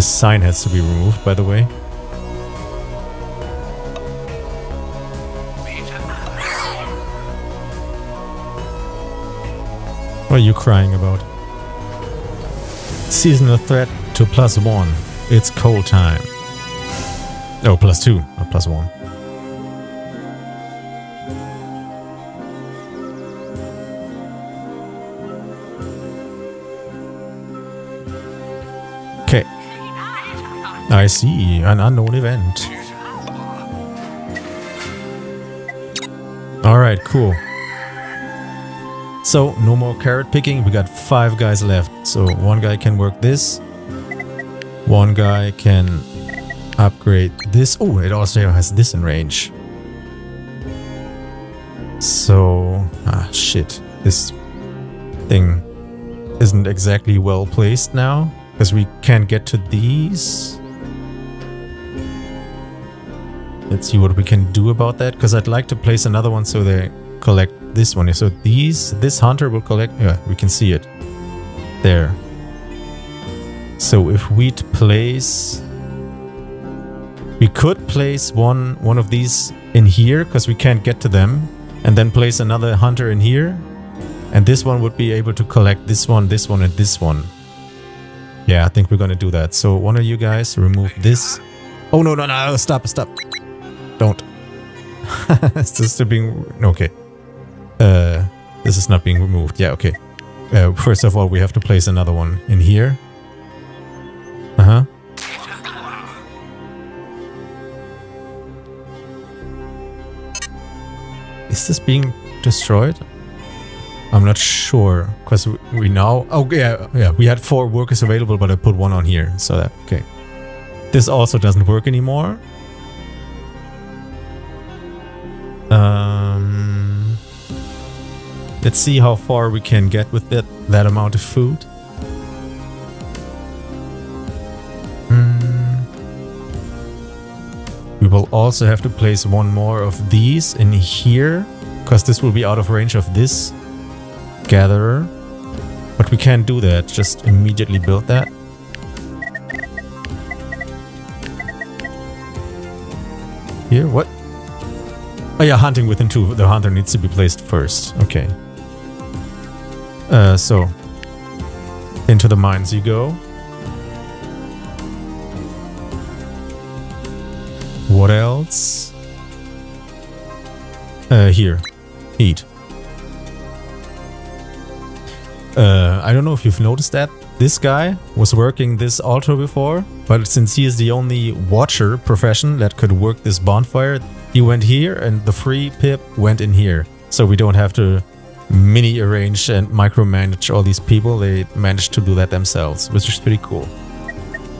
This sign has to be removed, by the way. What are you crying about? Seasonal threat to plus one. It's cold time. Oh, plus two, not plus one. I see, an unknown event. Alright, cool. So, no more carrot picking. We got five guys left. So, one guy can work this. One guy can upgrade this. Oh, it also has this in range. So, ah, shit. This thing isn't exactly well placed now. Because we can't get to these. Let's see what we can do about that. Because I'd like to place another one so they collect this one. So these, this hunter will collect, yeah, we can see it. There. So if we'd place, we could place one, one of these in here because we can't get to them and then place another hunter in here. And this one would be able to collect this one, this one, and this one. Yeah, I think we're gonna do that. So one of you guys remove this. Oh, no, no, no, stop, stop. Don't. it's just being, okay. Uh, this is not being removed. Yeah, okay. Uh, first of all, we have to place another one in here. Uh-huh. Is this being destroyed? I'm not sure because we now. Oh yeah, yeah. We had four workers available, but I put one on here, so that okay. This also doesn't work anymore. Um, let's see how far we can get with that that amount of food. Hmm. We will also have to place one more of these in here, because this will be out of range of this gatherer. But we can't do that, just immediately build that. Oh yeah, hunting within two. The hunter needs to be placed first. Okay. Uh, so, into the mines you go. What else? Uh, here. Eat. Uh, I don't know if you've noticed that. This guy was working this altar before, but since he is the only watcher profession that could work this bonfire, he went here and the free pip went in here. So we don't have to mini arrange and micromanage all these people. They managed to do that themselves, which is pretty cool.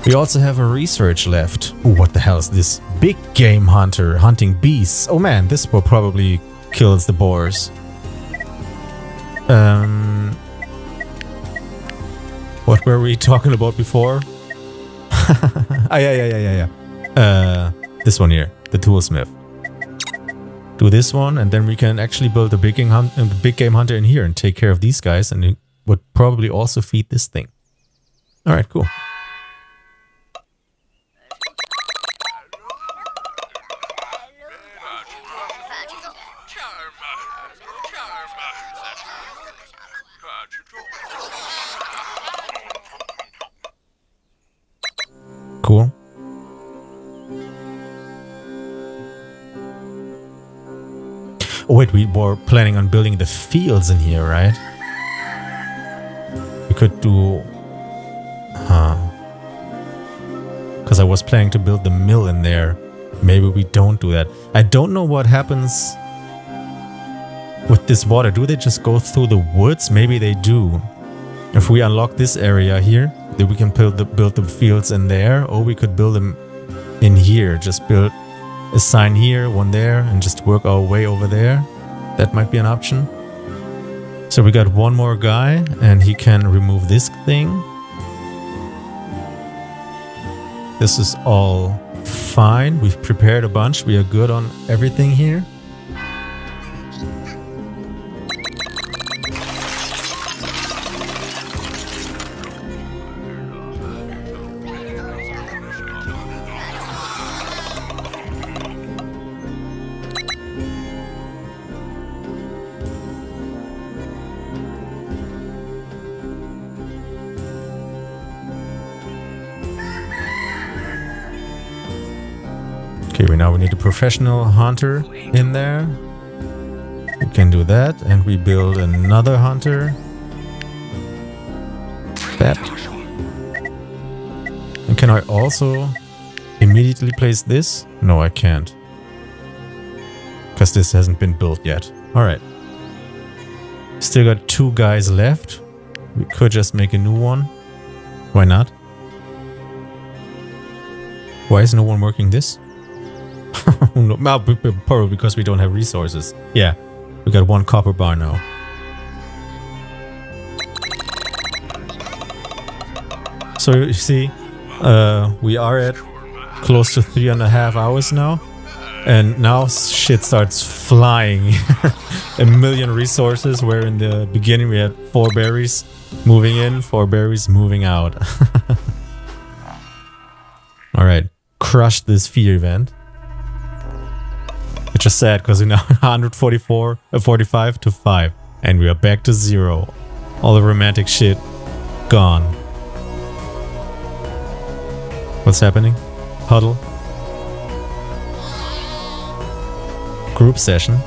We also have a research left. Ooh, what the hell is this? Big game hunter hunting beasts. Oh man, this will probably kills the boars. Um, were we talking about before? ah, yeah, yeah, yeah, yeah, yeah. Uh, this one here, the toolsmith. Do this one, and then we can actually build a big game, a big game hunter in here and take care of these guys, and it would probably also feed this thing. All right. Cool. We were planning on building the fields in here, right? We could do... Huh. Because I was planning to build the mill in there. Maybe we don't do that. I don't know what happens with this water. Do they just go through the woods? Maybe they do. If we unlock this area here, then we can build the, build the fields in there. Or we could build them in here. Just build a sign here, one there, and just work our way over there. That might be an option. So we got one more guy, and he can remove this thing. This is all fine. We've prepared a bunch. We are good on everything here. Professional hunter in there. We can do that, and we build another hunter. That. And can I also immediately place this? No, I can't. Because this hasn't been built yet. Alright. Still got two guys left. We could just make a new one. Why not? Why is no one working this? No, probably because we don't have resources. Yeah, we got one copper bar now. So you see, uh, we are at close to three and a half hours now. And now shit starts flying. a million resources where in the beginning we had four berries moving in, four berries moving out. Alright, crush this fear event. It's just sad because we're now 144, uh, 45 to 5. And we are back to zero. All the romantic shit gone. What's happening? Huddle. Group session.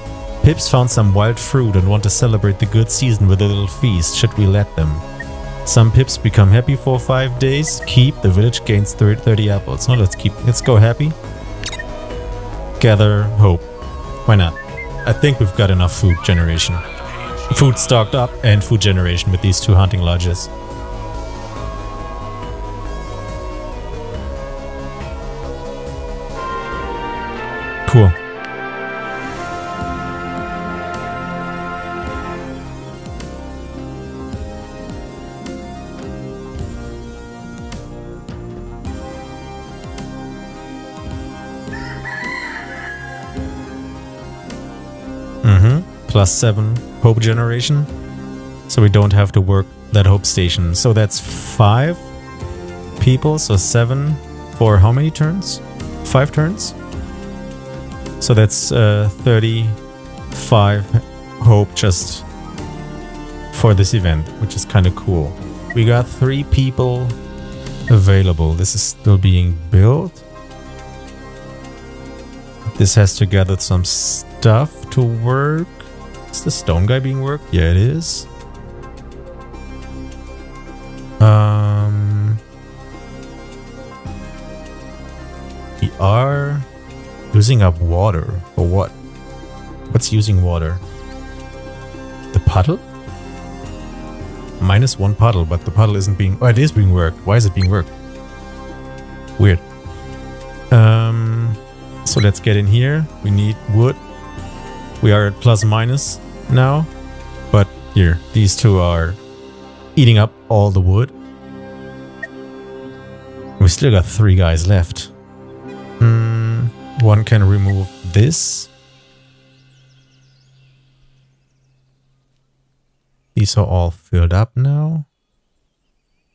Pips found some wild fruit and want to celebrate the good season with a little feast. Should we let them? Some pips become happy for 5 days. Keep. The village gains 30 apples. No, let's keep. Let's go happy. Gather hope. Why not? I think we've got enough food generation. Food stocked up and food generation with these two hunting lodges. Cool. Plus 7 hope generation. So we don't have to work that hope station. So that's 5 people, so 7 for how many turns? 5 turns? So that's uh, 35 hope just for this event, which is kind of cool. We got 3 people available. This is still being built. This has to gather some stuff to work. Is the stone guy being worked? Yeah, it is. Um, we are using up water. For what? What's using water? The puddle? Minus one puddle, but the puddle isn't being... Oh, it is being worked. Why is it being worked? Weird. Um, so let's get in here. We need wood. We are at plus minus now. But here, these two are eating up all the wood. We still got three guys left. Hmm, one can remove this. These are all filled up now.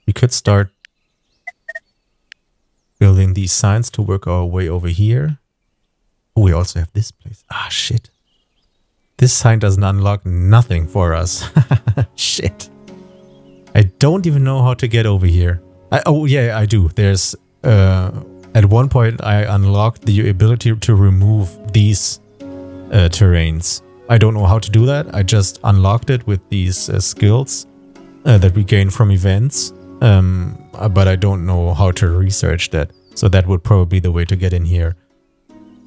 We could start building these signs to work our way over here. Oh, we also have this place. Ah, shit. This sign doesn't unlock nothing for us. Shit. I don't even know how to get over here. I, oh, yeah, I do. There's... Uh, at one point, I unlocked the ability to remove these uh, terrains. I don't know how to do that. I just unlocked it with these uh, skills uh, that we gain from events. Um, but I don't know how to research that. So that would probably be the way to get in here.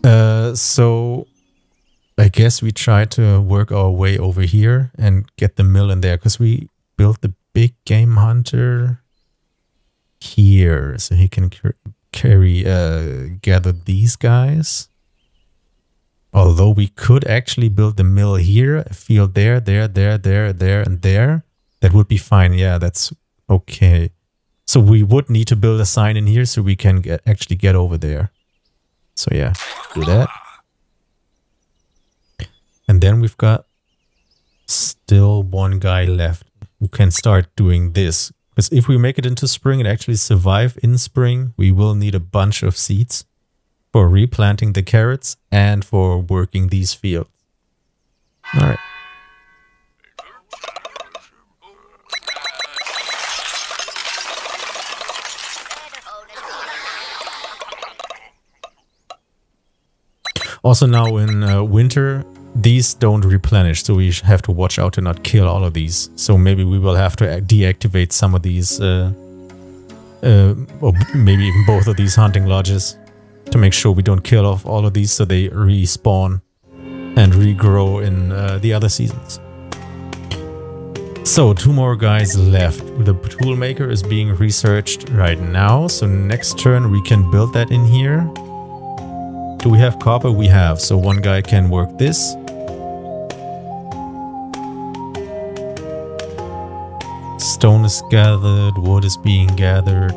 Uh, so I guess we try to work our way over here and get the mill in there because we built the big game hunter here so he can carry uh gather these guys. Although we could actually build the mill here a field there there there there there and there that would be fine. Yeah that's okay. So we would need to build a sign in here so we can get actually get over there. So yeah do that and then we've got still one guy left who can start doing this. Because if we make it into spring and actually survive in spring, we will need a bunch of seeds for replanting the carrots and for working these fields. All right. Also now in uh, winter, these don't replenish, so we have to watch out to not kill all of these. So maybe we will have to deactivate some of these, uh, uh, or maybe even both of these hunting lodges to make sure we don't kill off all of these so they respawn and regrow in uh, the other seasons. So, two more guys left. The toolmaker is being researched right now, so next turn we can build that in here. Do we have copper? We have, so one guy can work this. Stone is gathered, wood is being gathered.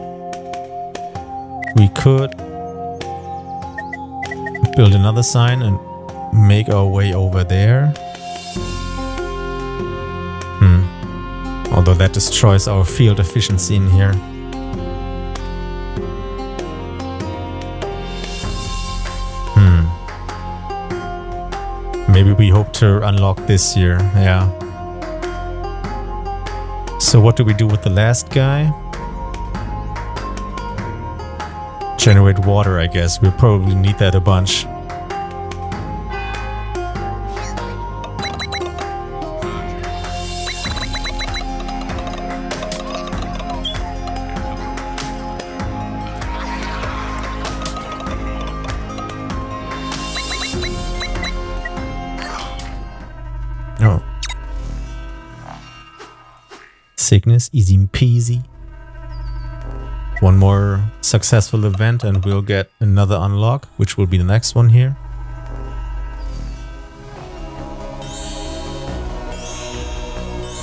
We could build another sign and make our way over there. Hmm. Although that destroys our field efficiency in here. Hmm. Maybe we hope to unlock this year, yeah. So what do we do with the last guy? Generate water, I guess. We'll probably need that a bunch. Sickness, easy peasy. One more successful event and we'll get another unlock, which will be the next one here.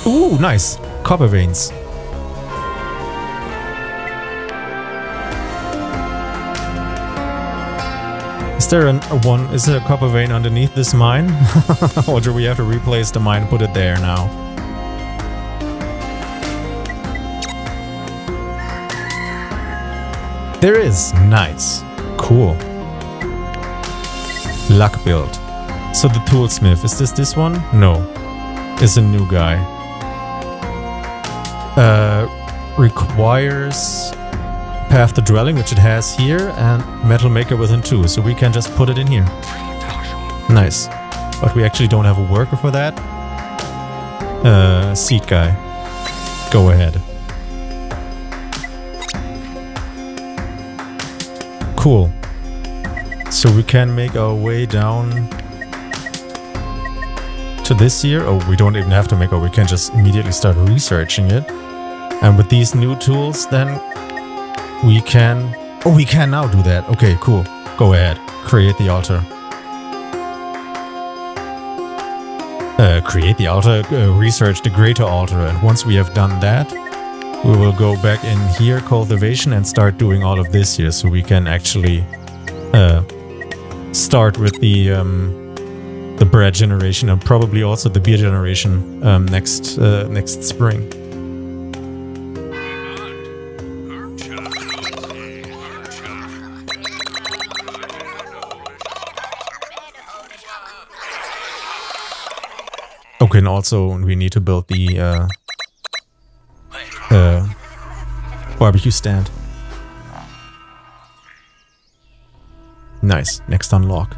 Ooh, nice. Copper veins. Is there an, a one? Is there a copper vein underneath this mine? or do we have to replace the mine put it there now? There is. Nice. Cool. Luck build. So the toolsmith, is this this one? No. Is a new guy. Uh, requires path to dwelling, which it has here, and metal maker within two. So we can just put it in here. Nice. But we actually don't have a worker for that. Uh, seat guy. Go ahead. Cool. So we can make our way down to this year. Oh, we don't even have to make it. We can just immediately start researching it. And with these new tools, then we can... Oh, we can now do that. Okay, cool. Go ahead. Create the altar. Uh, create the altar, uh, research the greater altar. And once we have done that, we will go back in here, cultivation, and start doing all of this here so we can actually uh, start with the um, the bread generation and probably also the beer generation um, next uh, next spring. Okay, and also we need to build the uh, barbecue stand. Nice. Next unlock.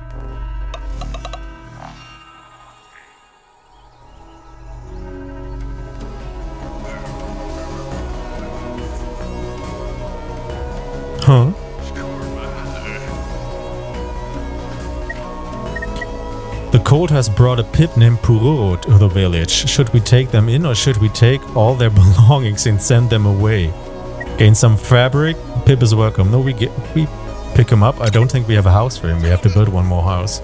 Huh? The cold has brought a pip named Pururo to the village. Should we take them in or should we take all their belongings and send them away? Gain some fabric? Pip is welcome. No, we get we pick him up. I don't think we have a house for him. We have to build one more house.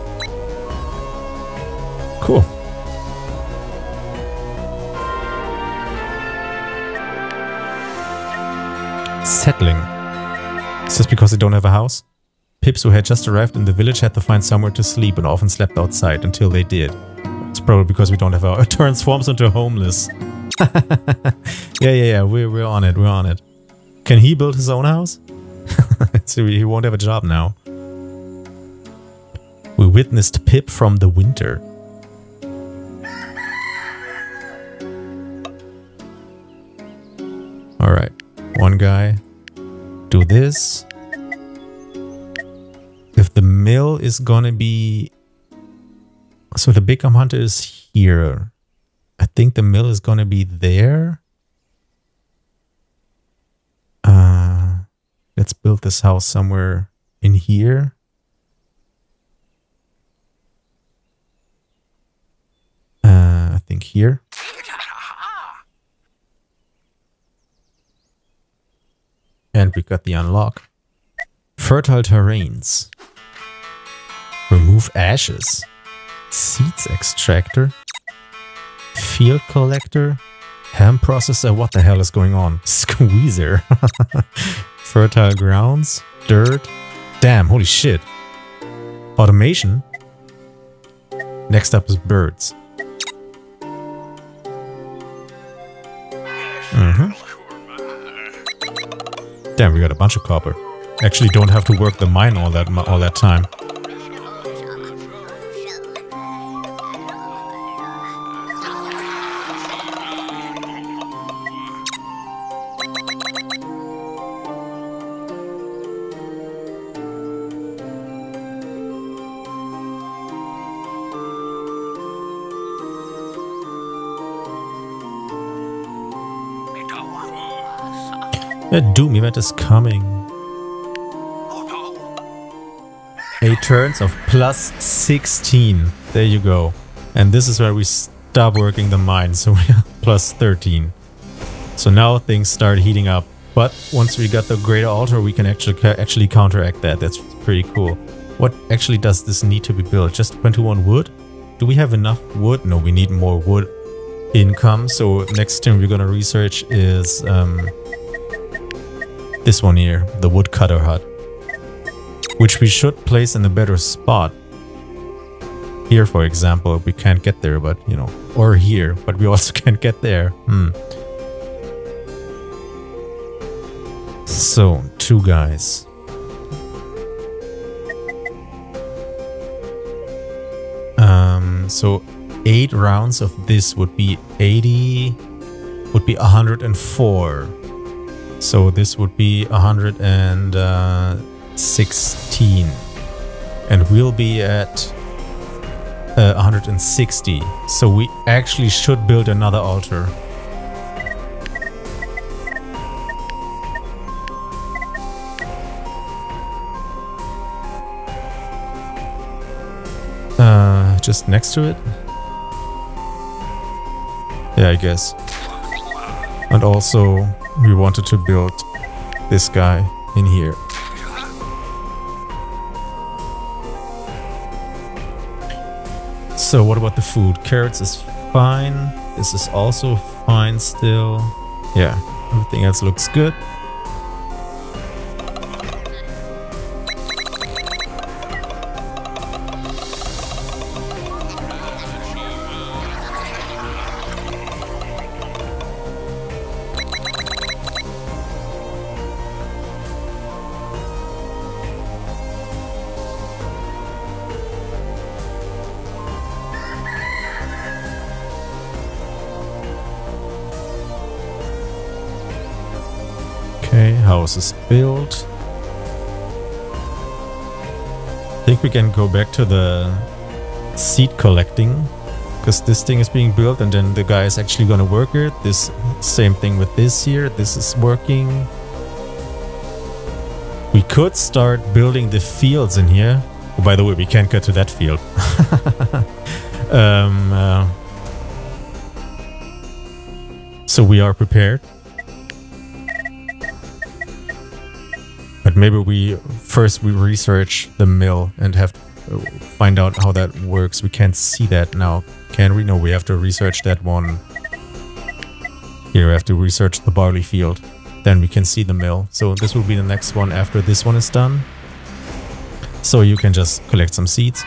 Cool. Settling. Is this because they don't have a house? Pips who had just arrived in the village had to find somewhere to sleep and often slept outside until they did. It's probably because we don't have our transforms into homeless. yeah, yeah, yeah, we're, we're on it, we're on it. Can he build his own house? so he won't have a job now. We witnessed Pip from the winter. Alright, one guy. Do this. If the mill is gonna be... So the big hunter is here. I think the mill is gonna be there. Let's build this house somewhere in here. Uh, I think here. And we got the unlock. Fertile terrains. Remove ashes. Seeds extractor. Field collector. Ham processor. What the hell is going on? Squeezer. Fertile grounds. Dirt. Damn, holy shit. Automation. Next up is birds. Mm-hmm. Damn, we got a bunch of copper. Actually, don't have to work the mine all that all that time. A Doom event is coming. Eight turns of plus 16. There you go. And this is where we stop working the mine, so we are plus 13. So now things start heating up. But once we got the greater altar, we can actually actually counteract that. That's pretty cool. What actually does this need to be built? Just 21 wood? Do we have enough wood? No, we need more wood income. So next thing we're gonna research is um, this one here, the woodcutter hut. Which we should place in a better spot. Here, for example, we can't get there, but, you know, or here, but we also can't get there. Hmm. So, two guys. Um, so eight rounds of this would be 80, would be 104. So this would be 116. And we'll be at uh, 160. So we actually should build another altar. Uh, just next to it? Yeah, I guess. And also, we wanted to build this guy in here. So what about the food? Carrots is fine. This is also fine still. Yeah, everything else looks good. House is built. I think we can go back to the seed collecting because this thing is being built and then the guy is actually gonna work it. This same thing with this here. This is working. We could start building the fields in here. Oh, by the way, we can't get to that field. um, uh, so we are prepared. Maybe we first we research the mill and have to find out how that works. We can't see that now, can we? No, we have to research that one. Here, we have to research the barley field. Then we can see the mill. So this will be the next one after this one is done. So you can just collect some seeds.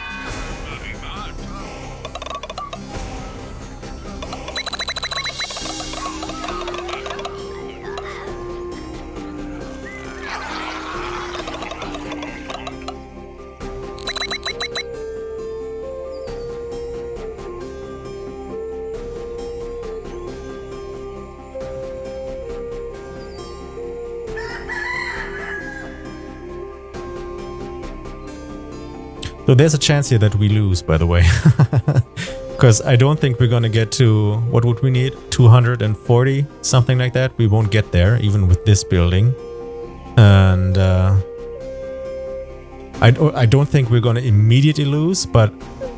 There's a chance here that we lose, by the way. Because I don't think we're gonna get to, what would we need? 240, something like that. We won't get there, even with this building. And uh, I, I don't think we're gonna immediately lose, but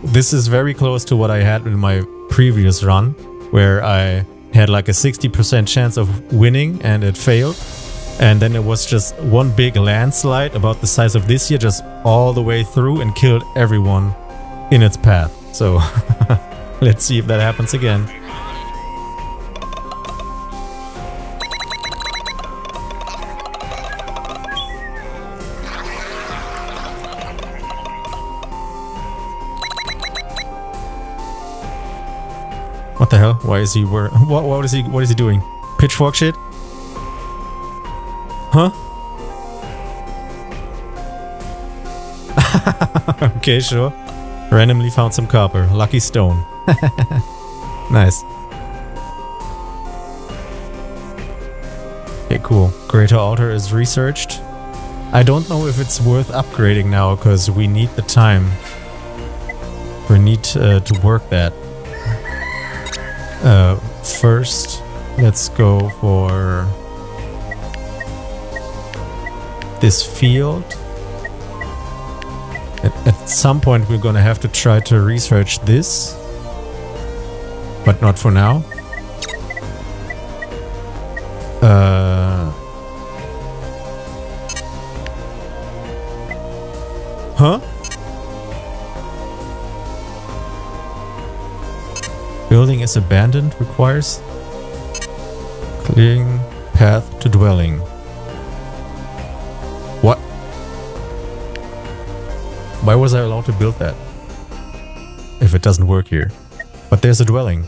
this is very close to what I had in my previous run, where I had like a 60% chance of winning and it failed. And then it was just one big landslide about the size of this here, just all the way through and killed everyone in its path. So let's see if that happens again. What the hell? Why is he where? What? What is he? What is he doing? Pitchfork shit? Huh? okay, sure. Randomly found some copper. Lucky stone. nice. Okay, cool. Greater altar is researched. I don't know if it's worth upgrading now, because we need the time. We need uh, to work that. Uh, first, let's go for this field. At, at some point we're gonna have to try to research this. But not for now. Uh... Huh? Building is abandoned requires clearing path to dwelling. Why was I allowed to build that? If it doesn't work here. But there's a dwelling.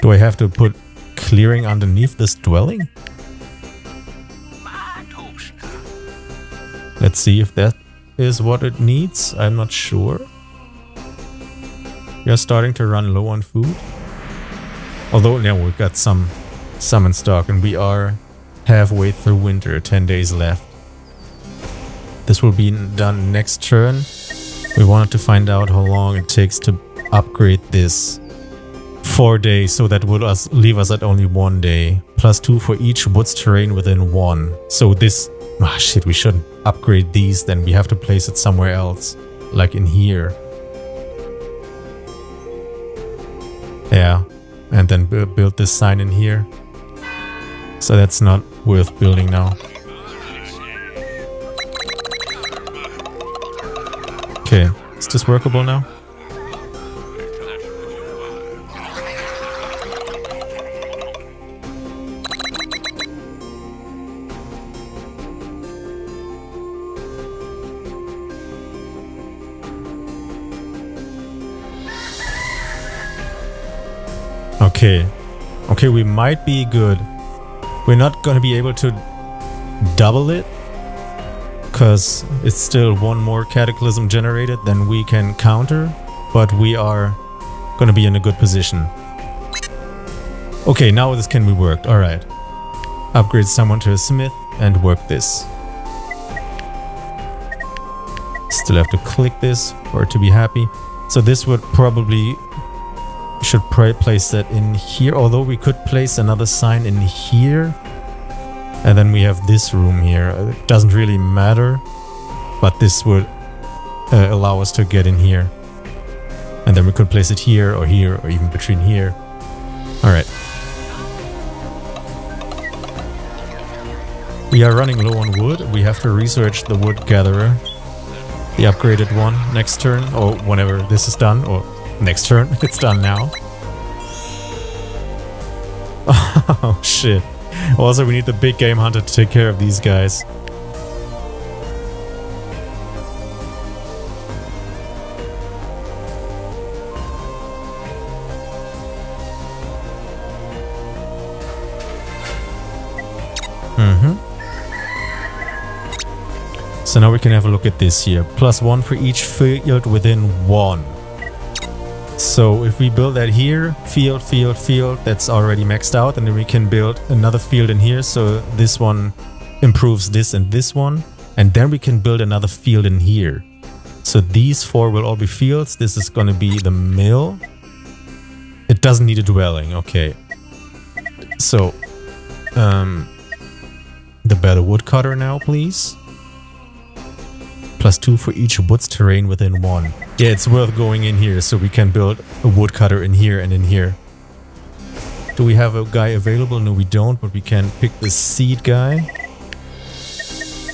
Do I have to put clearing underneath this dwelling? Let's see if that is what it needs. I'm not sure. We are starting to run low on food. Although now we've got some some in stock and we are halfway through winter, 10 days left. This will be done next turn. We wanted to find out how long it takes to upgrade this. Four days, so that would us leave us at only one day. Plus two for each woods terrain within one. So this... Ah shit, we shouldn't upgrade these then. We have to place it somewhere else. Like in here. Yeah, and then build this sign in here. So that's not worth building now. Is this workable now? Okay. Okay, we might be good. We're not gonna be able to double it. Because it's still one more cataclysm generated than we can counter. But we are gonna be in a good position. Okay, now this can be worked. Alright. Upgrade someone to a smith and work this. Still have to click this for it to be happy. So this would probably should place that in here, although we could place another sign in here. And then we have this room here. It doesn't really matter, but this would uh, allow us to get in here. And then we could place it here or here or even between here. Alright. We are running low on wood. We have to research the wood gatherer. The upgraded one next turn or whenever this is done or Next turn. It's done now. oh, shit. Also, we need the big game hunter to take care of these guys. Mm-hmm. So now we can have a look at this here. Plus one for each field within one. So if we build that here, field, field, field, that's already maxed out. And then we can build another field in here. So this one improves this and this one. And then we can build another field in here. So these four will all be fields. This is going to be the mill. It doesn't need a dwelling. Okay. So, um, the better woodcutter now, please. Plus two for each wood's terrain within one. Yeah, it's worth going in here so we can build a woodcutter in here and in here. Do we have a guy available? No, we don't, but we can pick the seed guy.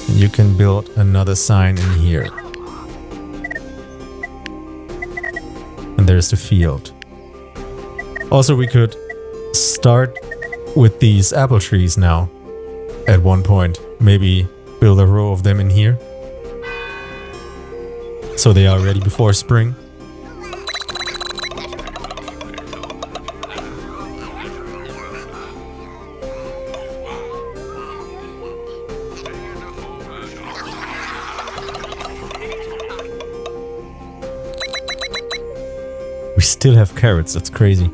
And you can build another sign in here. And there's the field. Also, we could start with these apple trees now at one point. Maybe build a row of them in here. So they are ready before spring. We still have carrots, that's crazy.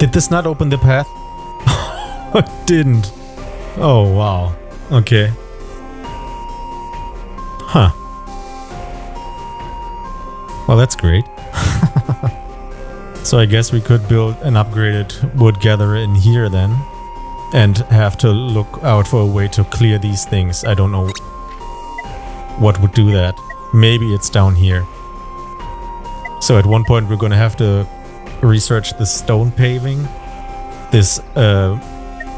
Did this not open the path? it didn't. Oh, wow. Okay. Huh. Well, that's great. so I guess we could build an upgraded wood gatherer in here then. And have to look out for a way to clear these things. I don't know what would do that. Maybe it's down here. So at one point we're gonna have to research the stone paving. This uh,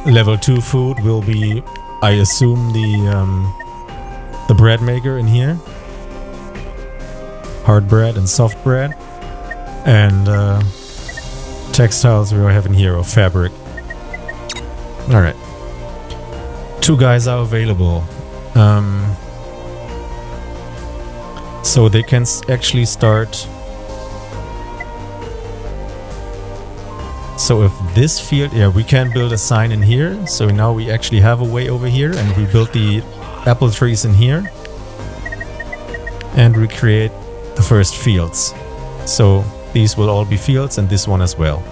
level 2 food will be, I assume, the um, the bread maker in here. Hard bread and soft bread. And uh, textiles we have in here, or fabric. Alright. Two guys are available. Um, so they can actually start So if this field, yeah, we can build a sign in here. So now we actually have a way over here and we built the apple trees in here. And we create the first fields. So these will all be fields and this one as well.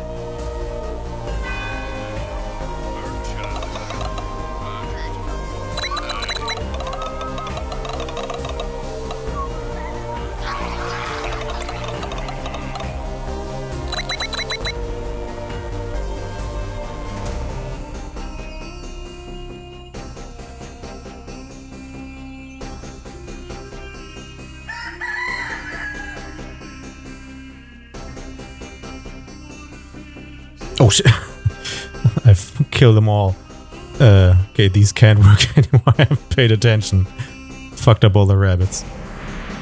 Oh shit. I've killed them all. Uh, okay, these can't work anymore. I haven't paid attention. Fucked up all the rabbits.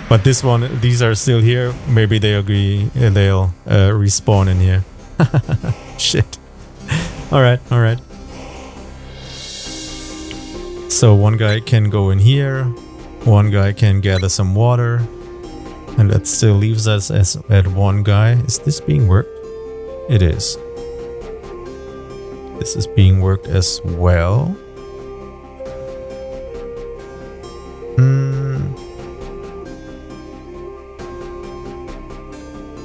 But this one, these are still here. Maybe they agree be, uh, they'll uh, respawn in here. shit. Alright, alright. So one guy can go in here. One guy can gather some water. And that still leaves us as at one guy. Is this being worked? It is. This is being worked as well. Hmm.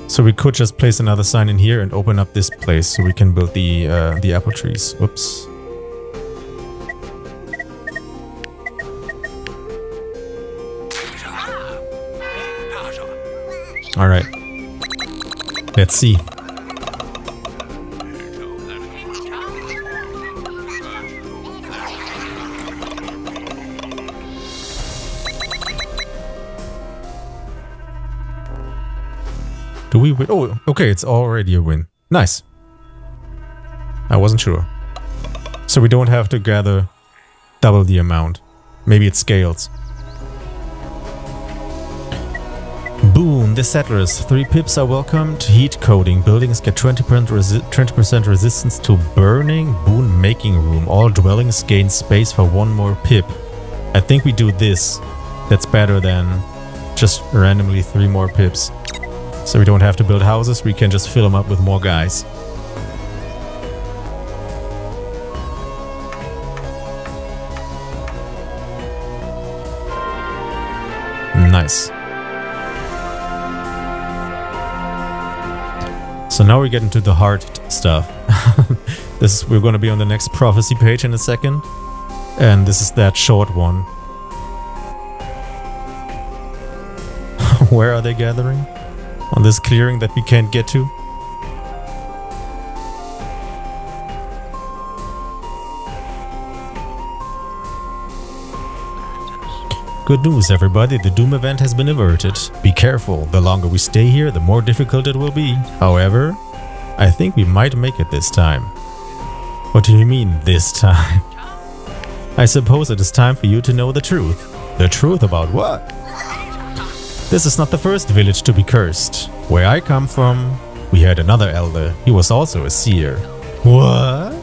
So we could just place another sign in here and open up this place so we can build the uh, the apple trees. Whoops. All right. Let's see. Do we win? Oh, okay, it's already a win. Nice. I wasn't sure. So we don't have to gather double the amount. Maybe it scales. Boom, the settlers. Three pips are welcomed. heat coating. Buildings get 20% resi 20% resistance to burning. Boon making room. All dwellings gain space for one more pip. I think we do this. That's better than just randomly three more pips. So we don't have to build houses, we can just fill them up with more guys. Nice. So now we get into the hard stuff. this we're going to be on the next prophecy page in a second. And this is that short one. Where are they gathering? On this clearing that we can't get to? Good news everybody, the Doom event has been averted. Be careful, the longer we stay here, the more difficult it will be. However, I think we might make it this time. What do you mean, this time? I suppose it is time for you to know the truth. The truth about what? This is not the first village to be cursed. Where I come from, we had another elder. He was also a seer. What?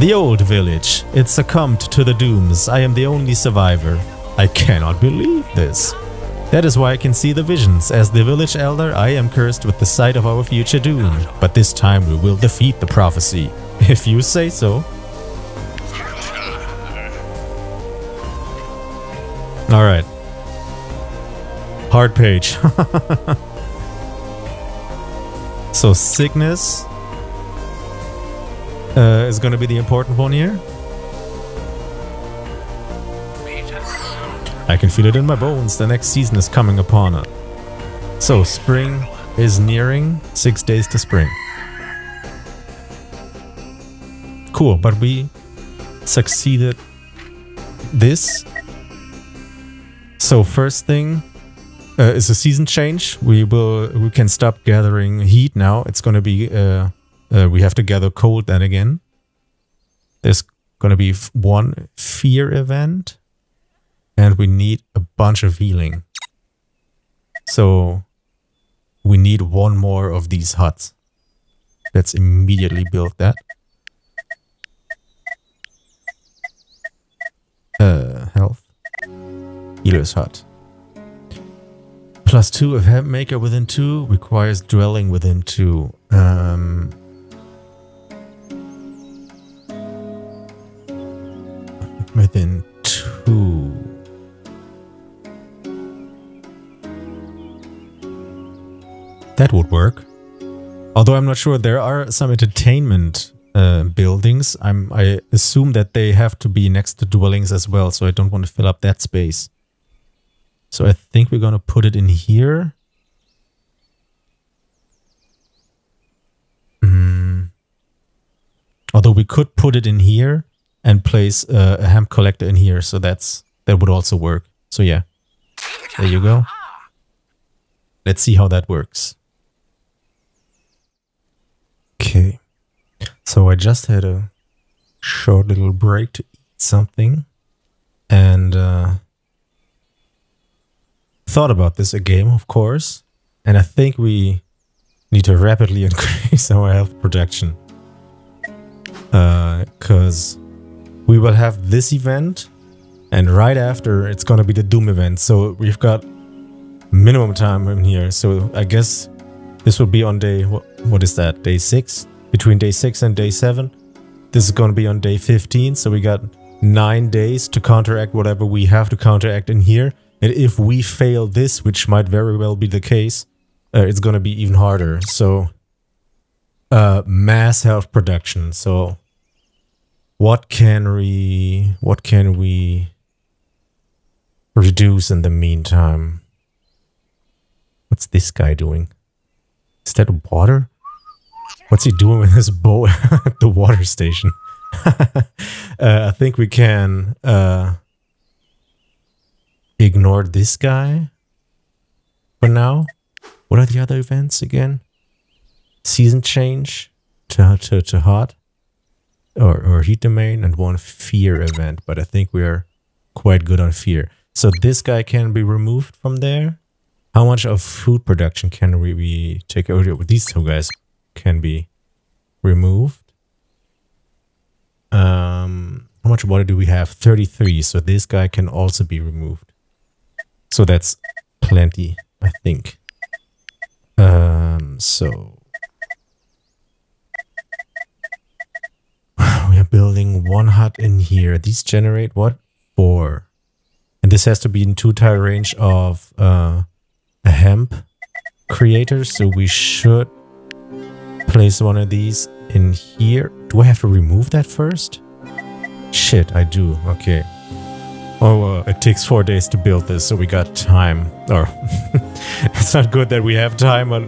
The old village. It succumbed to the dooms. I am the only survivor. I cannot believe this. That is why I can see the visions. As the village elder, I am cursed with the sight of our future doom. But this time we will defeat the prophecy. If you say so. Alright. Hard page. so sickness uh, is going to be the important one here. I can feel it in my bones. The next season is coming upon us. So, spring is nearing. Six days to spring. Cool, but we succeeded this. So, first thing uh, is a season change. We will we can stop gathering heat now. It's gonna be uh, uh, we have to gather cold then again. There's gonna be one fear event and we need a bunch of healing. So we need one more of these huts. Let's immediately build that. Uh, health. Healer's hut. Plus two of hemp maker within two requires dwelling within two. Um, within two. That would work. Although I'm not sure, there are some entertainment uh, buildings. I'm, I assume that they have to be next to dwellings as well, so I don't want to fill up that space. So I think we're going to put it in here. Mm. Although we could put it in here and place uh, a hemp collector in here, so that's that would also work. So yeah, there you go. Let's see how that works. Okay. So I just had a short little break to eat something and uh, thought about this again, of course. And I think we need to rapidly increase our health protection. Because uh, we will have this event and right after it's going to be the Doom event. So we've got minimum time in here. So I guess this will be on day, what, what is that, day 6? Between day 6 and day 7. This is going to be on day 15, so we got 9 days to counteract whatever we have to counteract in here. And if we fail this, which might very well be the case, uh, it's going to be even harder. So, uh, mass health production. So, what can we, what can we reduce in the meantime? What's this guy doing? Is that water? What's he doing with his boat at the water station? uh, I think we can uh, ignore this guy for now. What are the other events again? Season change to, to, to hot or, or heat domain and one fear event. But I think we are quite good on fear. So this guy can be removed from there. How much of food production can we, we take over? These two guys can be removed. Um, how much water do we have? 33. So this guy can also be removed. So that's plenty, I think. Um, so we are building one hut in here. These generate what? Four. And this has to be in two tile range of uh, a hemp creator, so we should place one of these in here. Do I have to remove that first? Shit, I do. Okay. Oh, uh, it takes four days to build this, so we got time. Or, it's not good that we have time, but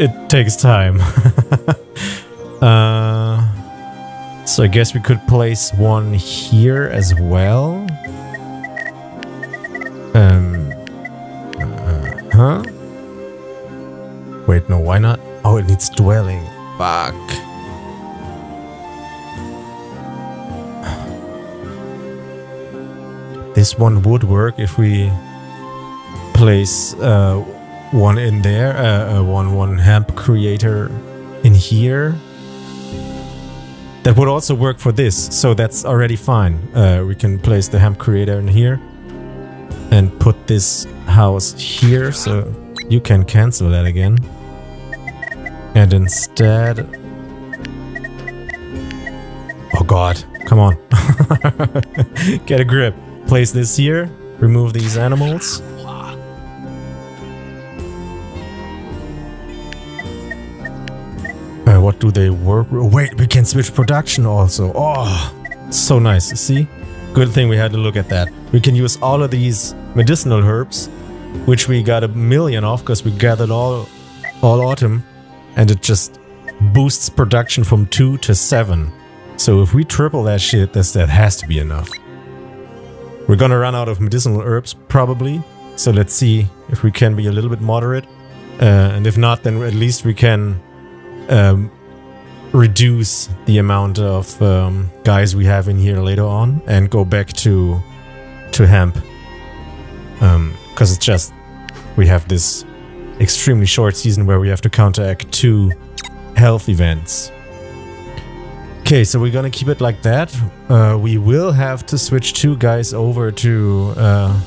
it, takes time. uh, so I guess we could place one here as well. Um, uh, huh? Wait, no, why not? Oh, it needs dwelling. Fuck. This one would work if we place uh, one in there, uh, uh, one one hemp creator in here. That would also work for this, so that's already fine. Uh, we can place the hemp creator in here and put this house here, so you can cancel that again. And instead... Oh god, come on. Get a grip. Place this here, remove these animals. Uh, what do they work? Wait, we can switch production also. Oh, so nice. See? Good thing we had to look at that. We can use all of these medicinal herbs, which we got a million of because we gathered all, all autumn, and it just boosts production from 2 to 7. So if we triple that shit, this, that has to be enough. We're gonna run out of medicinal herbs, probably. So let's see if we can be a little bit moderate. Uh, and if not, then at least we can um, reduce the amount of um, guys we have in here later on and go back to to hemp. Because um, it's just, we have this extremely short season where we have to counteract two health events. Okay, so we're gonna keep it like that. Uh, we will have to switch two guys over to uh,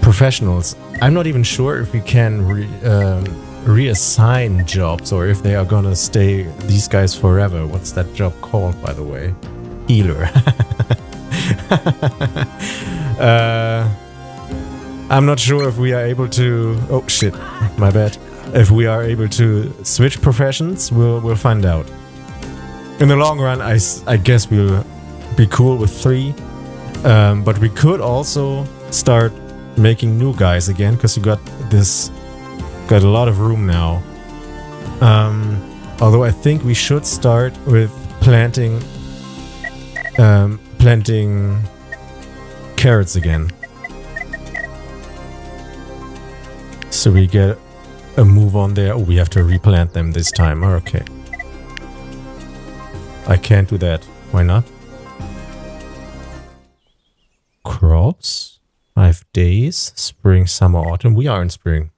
professionals. I'm not even sure if we can re um, reassign jobs or if they are gonna stay these guys forever. What's that job called, by the way? Healer. uh, I'm not sure if we are able to... Oh, shit. My bad. If we are able to switch professions, we'll, we'll find out. In the long run, I, I guess we'll be cool with three. Um, but we could also start making new guys again, because you got this... Got a lot of room now. Um, although I think we should start with planting... Um, planting carrots again. So we get a move on there. Oh, we have to replant them this time. okay. I can't do that. Why not? Crops. Five days. Spring, summer, autumn. We are in spring.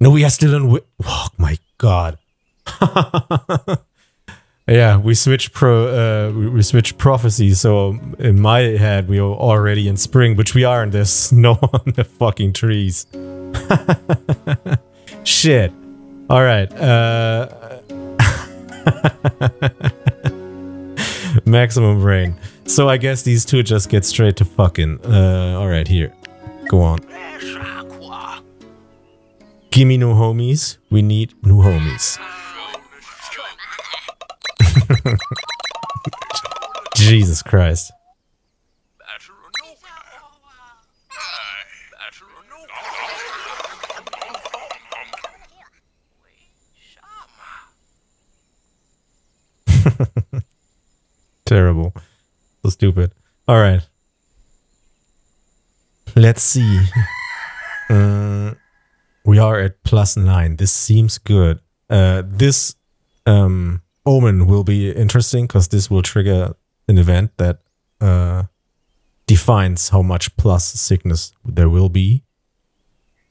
No, we are still in... Oh my god. yeah, we switched pro. Uh, we switched prophecy. So in my head, we are already in spring, which we are, and there's snow on the fucking trees. Shit. All right. Uh, Maximum brain. So I guess these two just get straight to fucking. Uh, all right, here. Go on. Gimme new homies. We need new homies. Jesus Christ. Terrible. So stupid. All right. Let's see. Uh, we are at plus nine. This seems good. Uh, this um, omen will be interesting because this will trigger an event that uh, defines how much plus sickness there will be.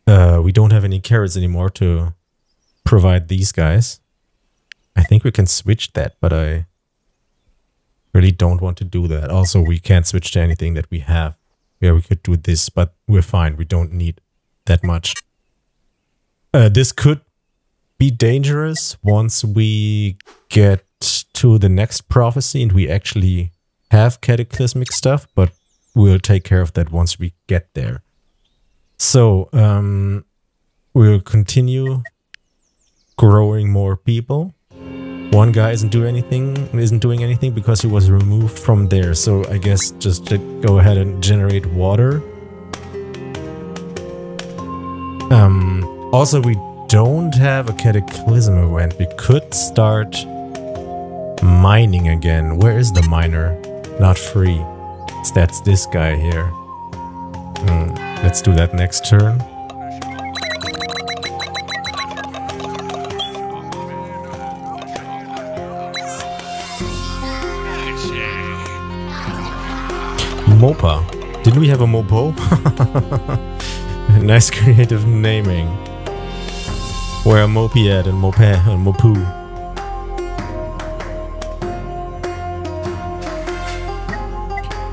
Uh, we don't have any carrots anymore to provide these guys. I think we can switch that, but I really don't want to do that. Also, we can't switch to anything that we have. Yeah, we could do this, but we're fine. We don't need that much. Uh, this could be dangerous once we get to the next prophecy and we actually have cataclysmic stuff, but we'll take care of that once we get there. So, um, we'll continue growing more people. One guy isn't doing anything, isn't doing anything because he was removed from there. So I guess just go ahead and generate water. Um, also, we don't have a cataclysm event. We could start mining again. Where is the miner? Not free. That's this guy here. Mm, let's do that next turn. Mopa. Didn't we have a Mopo? nice creative naming. Where a Mopiad and Mope and Mopu.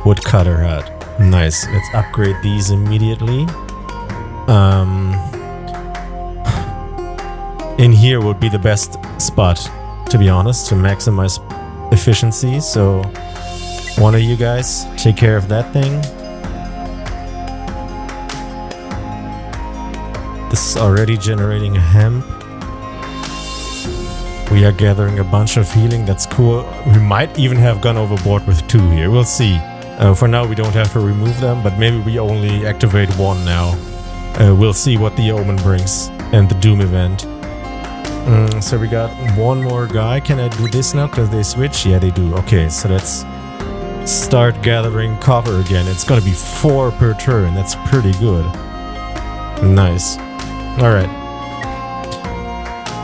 Woodcutter hut. Nice. Let's upgrade these immediately. Um, in here would be the best spot, to be honest, to maximize efficiency. So one of you guys take care of that thing. This is already generating a hemp. We are gathering a bunch of healing. That's cool. We might even have gone overboard with two here. We'll see. Uh, for now, we don't have to remove them, but maybe we only activate one now. Uh, we'll see what the Omen brings and the Doom event. Mm, so we got one more guy. Can I do this now? Because they switch? Yeah, they do. Okay, so let's start gathering copper again. It's gonna be four per turn. That's pretty good. Nice. Alright.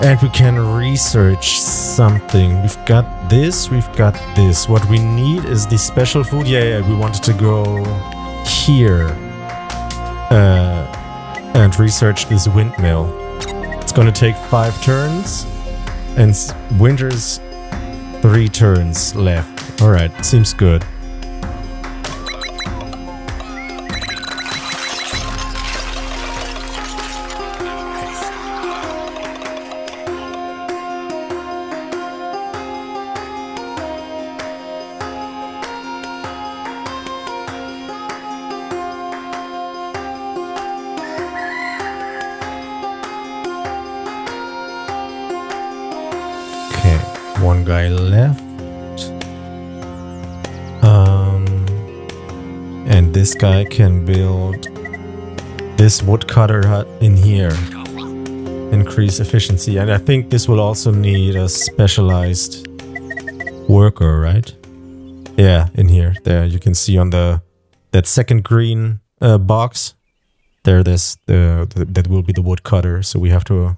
And we can research something. We've got this, we've got this. What we need is the special food. Yeah, yeah, we wanted to go here. Uh, and research this windmill. It's gonna take five turns. And winter's three turns left. Alright, seems good. This guy can build this woodcutter hut in here. Increase efficiency. And I think this will also need a specialized worker, right? Yeah, in here. There, you can see on the that second green uh, box. There, this the, that will be the woodcutter. So we have to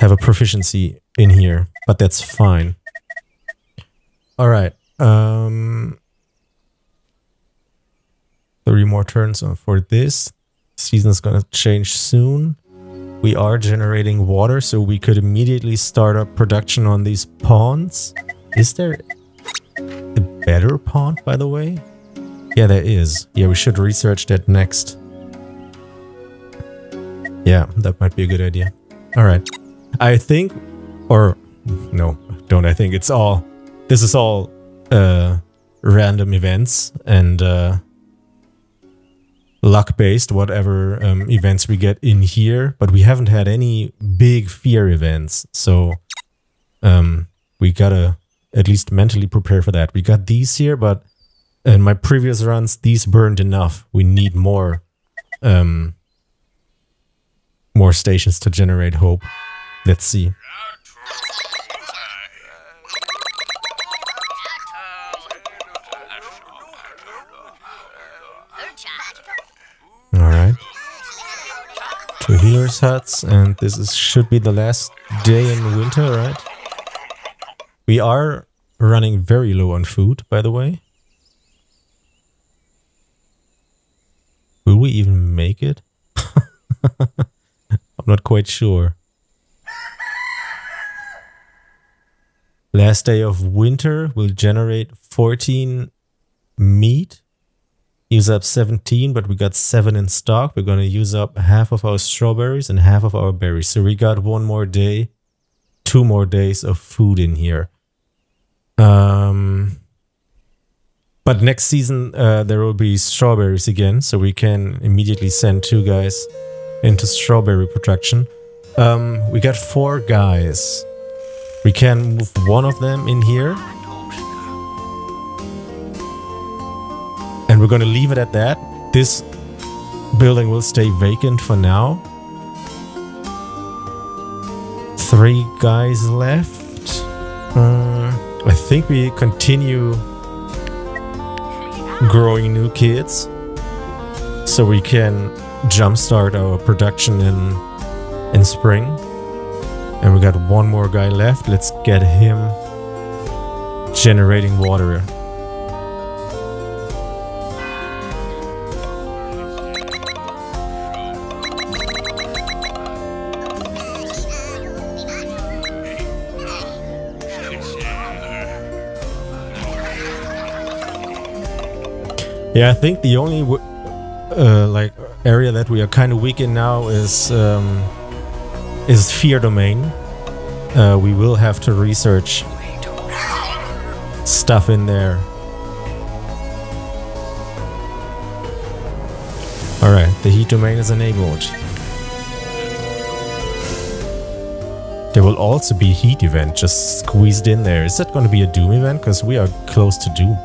have a proficiency in here, but that's fine. All right. Um, three more turns for this. Season's gonna change soon. We are generating water, so we could immediately start up production on these ponds. Is there a better pond, by the way? Yeah, there is. Yeah, we should research that next. Yeah, that might be a good idea. All right. I think, or no, don't I think it's all, this is all uh, random events and uh, luck based, whatever um, events we get in here, but we haven't had any big fear events. So um, we gotta at least mentally prepare for that. We got these here, but in my previous runs, these burned enough. We need more, um, more stations to generate hope. Let's see. Huts, and this is should be the last day in winter, right? We are running very low on food, by the way. Will we even make it? I'm not quite sure. Last day of winter will generate 14 meat. Use up 17, but we got 7 in stock. We're going to use up half of our strawberries and half of our berries. So we got one more day, two more days of food in here. Um, But next season uh, there will be strawberries again, so we can immediately send two guys into strawberry production. Um, we got four guys. We can move one of them in here. Going to leave it at that. This building will stay vacant for now. Three guys left. Uh, I think we continue growing new kids so we can jumpstart our production in in spring and we got one more guy left let's get him generating water Yeah, I think the only uh, like area that we are kind of weak in now is um, is fear domain. Uh, we will have to research stuff in there. Alright, the heat domain is enabled. There will also be heat event just squeezed in there. Is that going to be a Doom event? Because we are close to Doom.